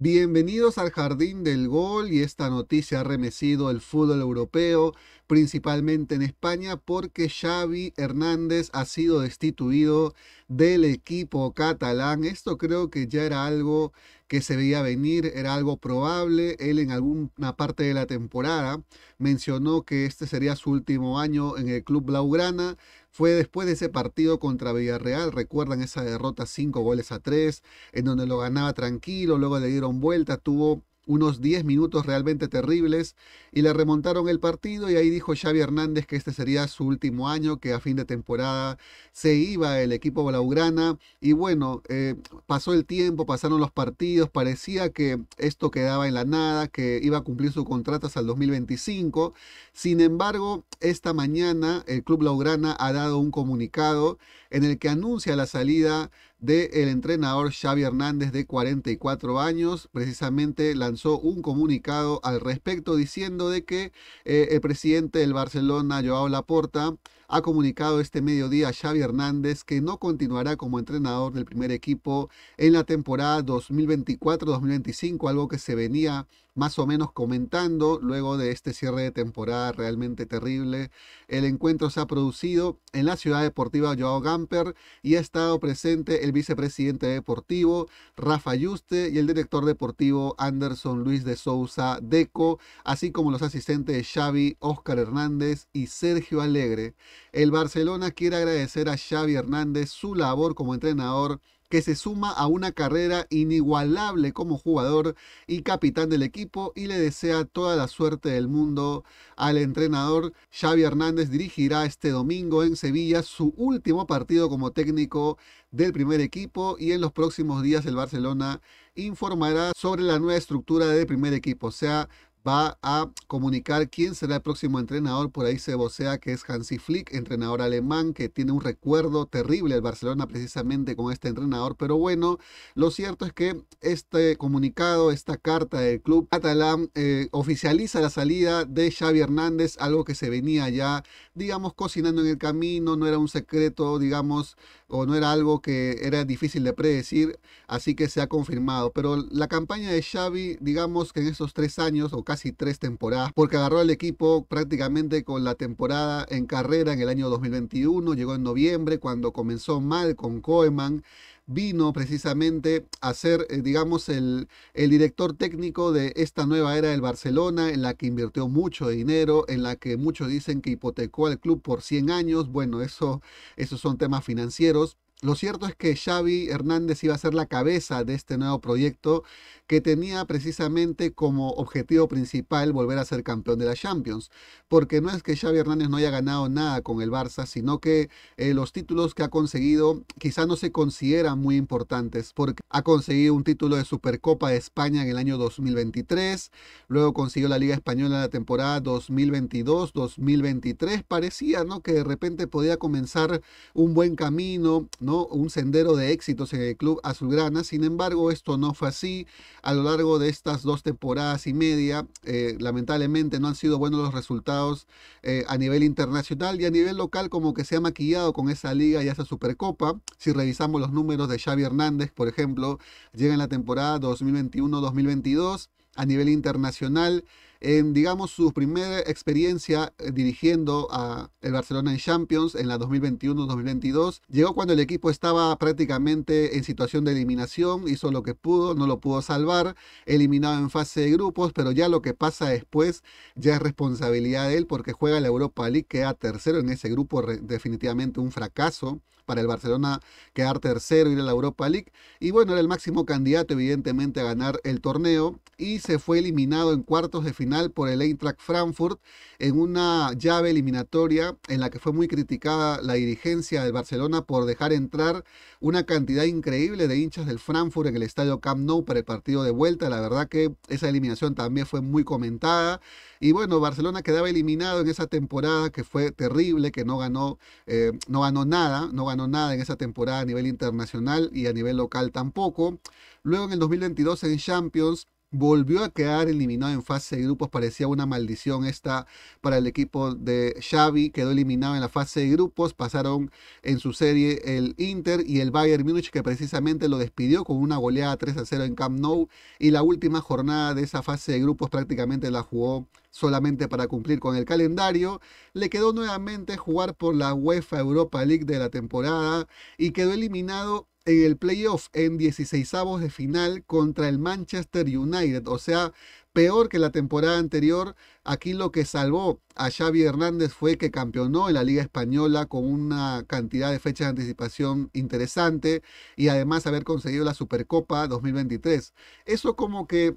Bienvenidos al Jardín del Gol y esta noticia ha remecido el fútbol europeo, principalmente en España, porque Xavi Hernández ha sido destituido del equipo catalán. Esto creo que ya era algo que se veía venir, era algo probable. Él en alguna parte de la temporada mencionó que este sería su último año en el club Blaugrana. Fue después de ese partido contra Villarreal, recuerdan esa derrota 5 goles a 3, en donde lo ganaba tranquilo, luego le dieron vuelta, tuvo unos 10 minutos realmente terribles y le remontaron el partido y ahí dijo Xavi Hernández que este sería su último año, que a fin de temporada se iba el equipo blaugrana. Y bueno, eh, pasó el tiempo, pasaron los partidos, parecía que esto quedaba en la nada, que iba a cumplir su contrato hasta el 2025, sin embargo, esta mañana el club blaugrana ha dado un comunicado en el que anuncia la salida del entrenador Xavi Hernández de 44 años. Precisamente lanzó un comunicado al respecto diciendo de que eh, el presidente del Barcelona, Joao Laporta, ha comunicado este mediodía a Xavi Hernández que no continuará como entrenador del primer equipo en la temporada 2024-2025, algo que se venía más o menos comentando luego de este cierre de temporada realmente terrible. El encuentro se ha producido en la ciudad deportiva Joao Gamper y ha estado presente el vicepresidente deportivo Rafa Yuste y el director deportivo Anderson Luis de Sousa Deco, así como los asistentes Xavi, Oscar Hernández y Sergio Alegre. El Barcelona quiere agradecer a Xavi Hernández su labor como entrenador que se suma a una carrera inigualable como jugador y capitán del equipo y le desea toda la suerte del mundo al entrenador. Xavi Hernández dirigirá este domingo en Sevilla su último partido como técnico del primer equipo y en los próximos días el Barcelona informará sobre la nueva estructura del primer equipo, o sea, va a comunicar quién será el próximo entrenador. Por ahí se vocea que es Hansi Flick, entrenador alemán, que tiene un recuerdo terrible al Barcelona precisamente con este entrenador. Pero bueno, lo cierto es que este comunicado, esta carta del club catalán, eh, oficializa la salida de Xavi Hernández, algo que se venía ya, digamos, cocinando en el camino, no era un secreto, digamos, o no era algo que era difícil de predecir, así que se ha confirmado. Pero la campaña de Xavi, digamos que en esos tres años o casi tres temporadas, porque agarró al equipo prácticamente con la temporada en carrera en el año 2021, llegó en noviembre cuando comenzó mal con Koeman, vino precisamente a ser, eh, digamos, el, el, director técnico de esta nueva era del Barcelona, en la que invirtió mucho dinero, en la que muchos dicen que hipotecó al club por 100 años. Bueno, eso, esos son temas financieros. Lo cierto es que Xavi Hernández iba a ser la cabeza de este nuevo proyecto que tenía precisamente como objetivo principal volver a ser campeón de la Champions. Porque no es que Xavi Hernández no haya ganado nada con el Barça, sino que eh, los títulos que ha conseguido quizá no se consideran muy importantes, porque ha conseguido un título de Supercopa de España en el año 2023, luego consiguió la Liga Española en la temporada 2022-2023. Parecía ¿no? que de repente podía comenzar un buen camino, un sendero de éxitos en el club azulgrana. Sin embargo, esto no fue así a lo largo de estas dos temporadas y media. Eh, lamentablemente no han sido buenos los resultados eh, a nivel internacional y a nivel local como que se ha maquillado con esa liga y esa supercopa. Si revisamos los números de Xavi Hernández, por ejemplo, llega en la temporada 2021-2022 a nivel internacional en, digamos, su primera experiencia eh, dirigiendo a el Barcelona en Champions en la 2021-2022. Llegó cuando el equipo estaba prácticamente en situación de eliminación, hizo lo que pudo, no lo pudo salvar, eliminado en fase de grupos, pero ya lo que pasa después ya es responsabilidad de él porque juega la Europa League, queda tercero en ese grupo, definitivamente un fracaso para el Barcelona quedar tercero, ir a la Europa League. Y bueno, era el máximo candidato evidentemente a ganar el torneo y se fue eliminado en cuartos de final por el Eintracht Frankfurt en una llave eliminatoria en la que fue muy criticada la dirigencia del Barcelona por dejar entrar una cantidad increíble de hinchas del Frankfurt en el estadio Camp Nou para el partido de vuelta. La verdad que esa eliminación también fue muy comentada. Y bueno, Barcelona quedaba eliminado en esa temporada que fue terrible, que no ganó, eh, no ganó nada, no ganó nada en esa temporada a nivel internacional y a nivel local tampoco. Luego en el 2022 en Champions volvió a quedar eliminado en fase de grupos, parecía una maldición esta para el equipo de Xavi, quedó eliminado en la fase de grupos, pasaron en su serie el Inter y el Bayern Múnich que precisamente lo despidió con una goleada 3 a 0 en Camp Nou y la última jornada de esa fase de grupos prácticamente la jugó solamente para cumplir con el calendario, le quedó nuevamente jugar por la UEFA Europa League de la temporada y quedó eliminado en el playoff en 16 de final contra el Manchester United. O sea, peor que la temporada anterior. Aquí lo que salvó a Xavi Hernández fue que campeonó en la Liga Española con una cantidad de fechas de anticipación interesante y además haber conseguido la Supercopa 2023. Eso como que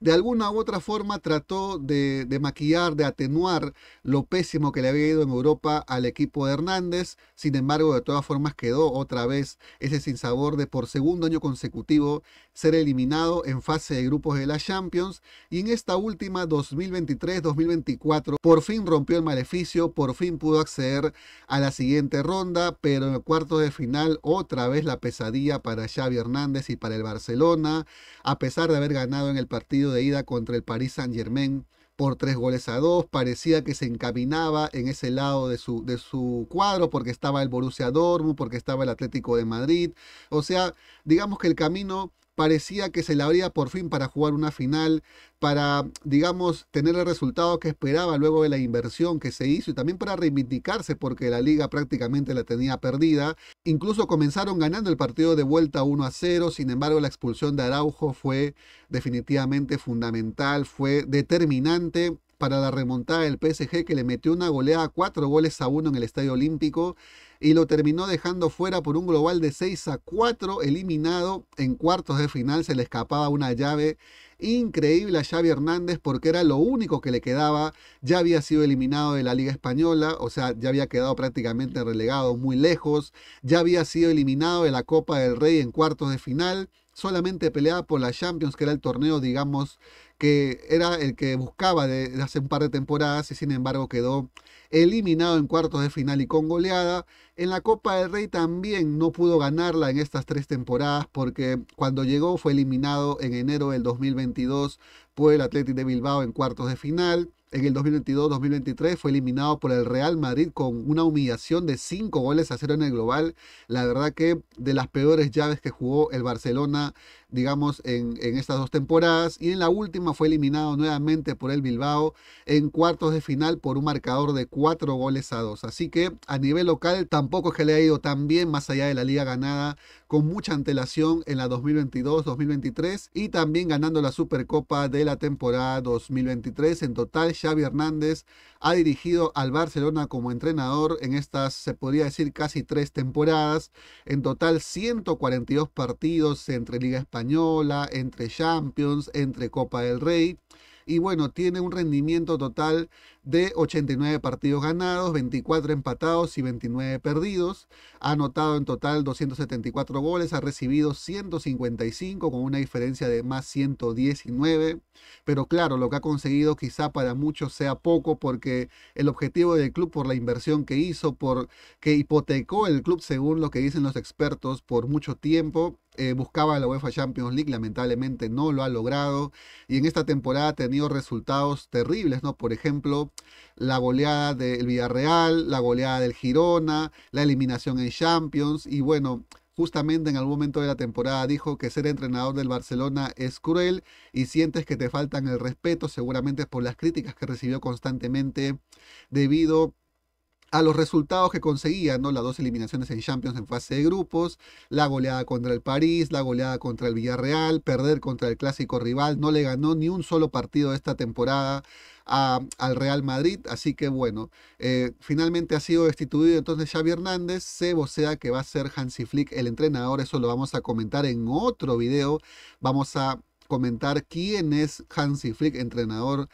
de alguna u otra forma trató de, maquillar, de atenuar lo pésimo que le había ido en Europa al equipo de Hernández. Sin embargo, de todas formas quedó otra vez ese sinsabor de por segundo año consecutivo ser eliminado en fase de grupos de la Champions. Y en esta última 2023-2024 por fin rompió el maleficio, por fin pudo acceder a la siguiente ronda, pero en el cuarto de final otra vez la pesadilla para Xavi Hernández y para el Barcelona, a pesar de haber ganado en el partido de ida contra el Paris Saint Germain por tres goles a dos. Parecía que se encaminaba en ese lado de su, de su cuadro porque estaba el Borussia Dortmund, porque estaba el Atlético de Madrid. O sea, digamos que el camino parecía que se le abría por fin para jugar una final, para, digamos, tener el resultado que esperaba luego de la inversión que se hizo y también para reivindicarse porque la liga prácticamente la tenía perdida. Incluso comenzaron ganando el partido de vuelta 1 a 0, sin embargo la expulsión de Araujo fue definitivamente fundamental, fue determinante para la remontada del PSG que le metió una goleada cuatro goles a uno en el Estadio Olímpico y lo terminó dejando fuera por un global de 6 a 4, eliminado en cuartos de final. Se le escapaba una llave increíble a Xavi Hernández porque era lo único que le quedaba. Ya había sido eliminado de la Liga Española, o sea, ya había quedado prácticamente relegado muy lejos. Ya había sido eliminado de la Copa del Rey en cuartos de final. Solamente peleaba por la Champions, que era el torneo, digamos, que era el que buscaba de, hace un par de temporadas y sin embargo quedó eliminado en cuartos de final y con goleada. En la Copa del Rey también no pudo ganarla en estas tres temporadas porque cuando llegó fue eliminado en enero del 2022 por el Athletic de Bilbao en cuartos de final. En el 2022-2023 fue eliminado por el Real Madrid con una humillación de 5 goles a 0 en el global. La verdad que de las peores llaves que jugó el Barcelona digamos, en, estas dos temporadas. Y en la última fue eliminado nuevamente por el Bilbao en cuartos de final por un marcador de cuatro goles a dos. Así que a nivel local tampoco es que le ha ido tan bien, más allá de la liga ganada con mucha antelación en la 2022-2023 y también ganando la Supercopa de la temporada 2023. En total, Xavi Hernández ha dirigido al Barcelona como entrenador en estas, se podría decir, casi tres temporadas. En total, 142 partidos entre Liga Española, entre Champions, entre Copa del Rey y bueno, tiene un rendimiento total de 89 partidos ganados, 24 empatados y 29 perdidos. Ha anotado en total 274 goles, ha recibido 155 con una diferencia de más 119. Pero claro, lo que ha conseguido quizá para muchos sea poco porque el objetivo del club por la inversión que hizo, por que hipotecó el club según lo que dicen los expertos por mucho tiempo, eh, buscaba la UEFA Champions League, lamentablemente no lo ha logrado y en esta temporada ha tenido resultados terribles, ¿no? Por ejemplo, la goleada del Villarreal, la goleada del Girona, la eliminación en Champions y bueno, justamente en algún momento de la temporada dijo que ser entrenador del Barcelona es cruel y sientes que te faltan el respeto, seguramente por las críticas que recibió constantemente debido a los resultados que conseguían, ¿no? Las dos eliminaciones en Champions en fase de grupos, la goleada contra el París, la goleada contra el Villarreal, perder contra el clásico rival, no le ganó ni un solo partido esta temporada al Real Madrid, así que bueno, eh, finalmente ha sido destituido entonces Xavi Hernández, se vocea que va a ser Hansi Flick el entrenador, eso lo vamos a comentar en otro video, vamos a comentar quién es Hansi Flick, entrenador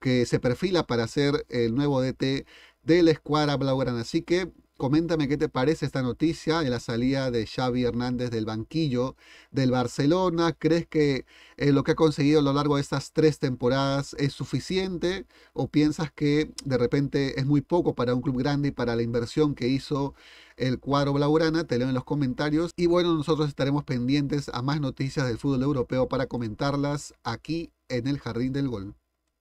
que se perfila para ser el nuevo DT de la escuadra Blaugrana. Así que Coméntame qué te parece esta noticia de la salida de Xavi Hernández del banquillo del Barcelona. ¿Crees que eh, lo que ha conseguido a lo largo de estas tres temporadas es suficiente o piensas que de repente es muy poco para un club grande y para la inversión que hizo el cuadro Blaugrana? Te leo en los comentarios. Y bueno, nosotros estaremos pendientes a más noticias del fútbol europeo para comentarlas aquí en el Jardín del Gol.